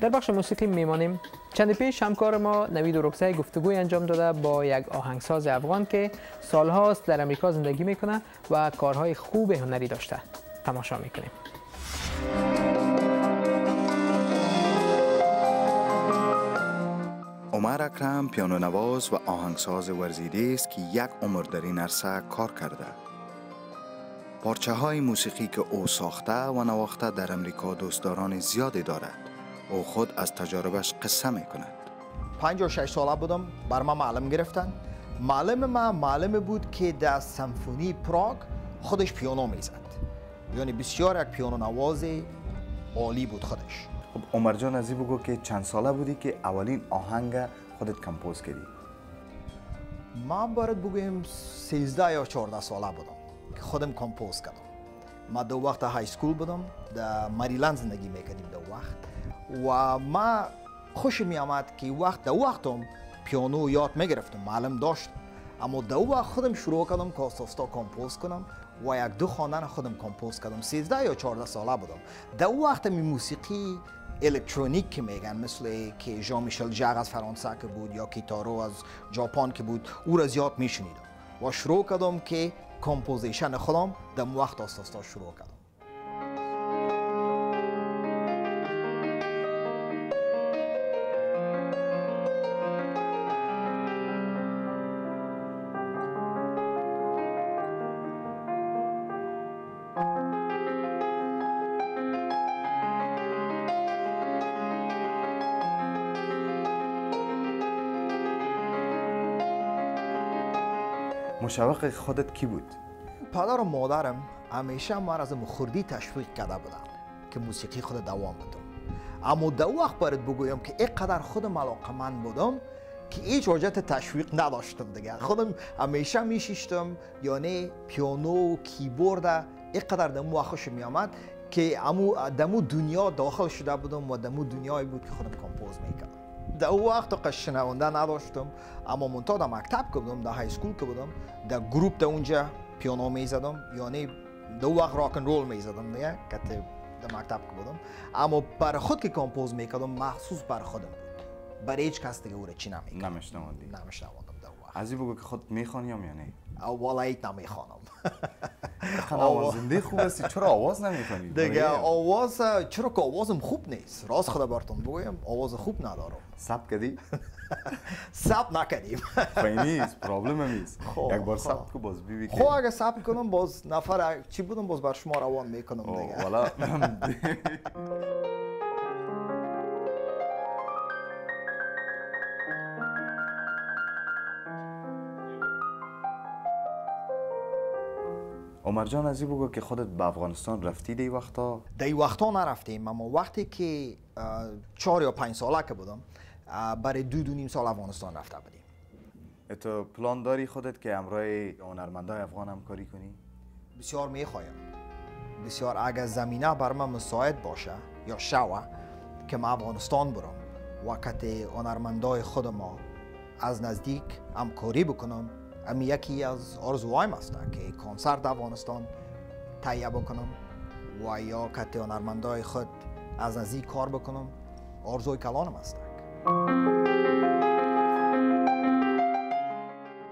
در بخش موسیقی میمانیم. چند پیش همکار ما نوید رکسه گفتگوی انجام داده با یک آهنگساز افغان که سالهاست در امریکا زندگی می‌کنه و کارهای خوب هنری داشته. تماشا می‌کنیم. عمر اکرم پیانو نواز و آهنگساز ورزیده است که یک عمر در این عرصه کار کرده. پارچه های موسیقی که او ساخته و نواخته در امریکا دوستداران زیادی دارد. او خود از تجاربش قصه می کند 56 ساله بودم بر ما معلم گرفتن. معلم ما معلم بود که در سمفونی پراگ خودش پیانو می‌زد. یعنی بسیار یک پیانو نواز عالی بود خودش. خب عمر جان از بگو که چند ساله بودی که اولین آهنگ خودت کمپوز کردی؟ ما باید بگویم 13 یا 14 ساله بودم که خودم کمپوز کردم. ما دو وقت های school بودم در مریلند زندگی می‌کردیم دو وقت. و ما خوش می آمد که وقت دو وقتم پیانو یاد می‌گرفتم معلم داشتم اما دو وقت خودم شروع کردم که آسته آسته compose کنم و یک دو خواندن خودم compose کردم. 13 یا 14 ساله بودم. دو وقت می موسیقی الکترونیک که میگن مثل که ژان میشل ژار از فرانسه که بود یا کیتارو از ژاپن که بود او را زیاد میشنیدم. و شروع کردم که کمپوزیشن خودم در وقت آساستا شروع کردم. مشوق خودت کی بود؟ پدر و مادرم همیشه ما از مخوردی تشویق کرده بودن که موسیقی خود دوام بدم. اما دو وقت باید بگویم که اینقدر خودم علاقه من بودم که هیچ وجهت تشویق نداشتم دیگه. خودم همیشه میشیشتم یعنی پیانو و کیبورد اینقدر دمو خوش می آمد که امو دمو دنیا داخل شده بودم و دمو دنیایی بود که خودم کمپوز می‌کردم. در او وقت قشنونده نداشتم اما منتها در مکتب که بودم در های سکول که بودم در گروپ در اونجا پیانو می زدم یعنی دو وقت راکن رول می زدم دیگه که در مکتب که بودم اما بر خود که کمپوز می‌کردم مخصوص بر خودم بود برای هیچ کس دیگه او را چی نمی‌کردم نمیشنوندی نمیشنوندم در او وقت از این بگو که خود می‌خوانیم یا نه والا ایت نمی‌خوانم آوازنده خوب هستی چرا آواز نمی‌خوانی دیگه آواز چرا که آوازم خوب نیست. راست خدا براتون بگویم آواز خوب ندارم. ثبت کردی؟ ثبت نکردیم. خیلی نیست. پرابلم نیست. خب، یک بار خب. ثبت کو باز ببین خب اگه ثبت کنم باز نفر چی بودم؟ باز بر شما روان می‌کنم دیگه. عمر جان از این بگو که خودت به افغانستان رفتی دی وقتا؟ این وقتا نرفتیم اما وقتی که چهار یا پنج ساله که بودم برای دو دو نیم سال افغانستان رفته بودیم. تو پلان داری خودت که امرای هنرمندای افغان همکاری کنی؟ بسیار می‌خوایم. بسیار اگر زمینه بر من مساعد باشه یا شوه که من افغانستان برم وقت هنرمندای خود ما از نزدیک همکاری بکنم امی یکی از آرزوهایم است که کنسرت افغانستان تهیه بکنم و یا کت هنرمندای خود از نزدیک کار بکنم آرزوی کلانم است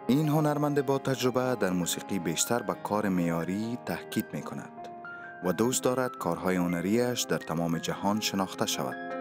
این هنرمند با تجربه در موسیقی بیشتر به کار معیاری تاکید می کند و دوست دارد کارهای هنریش در تمام جهان شناخته شود.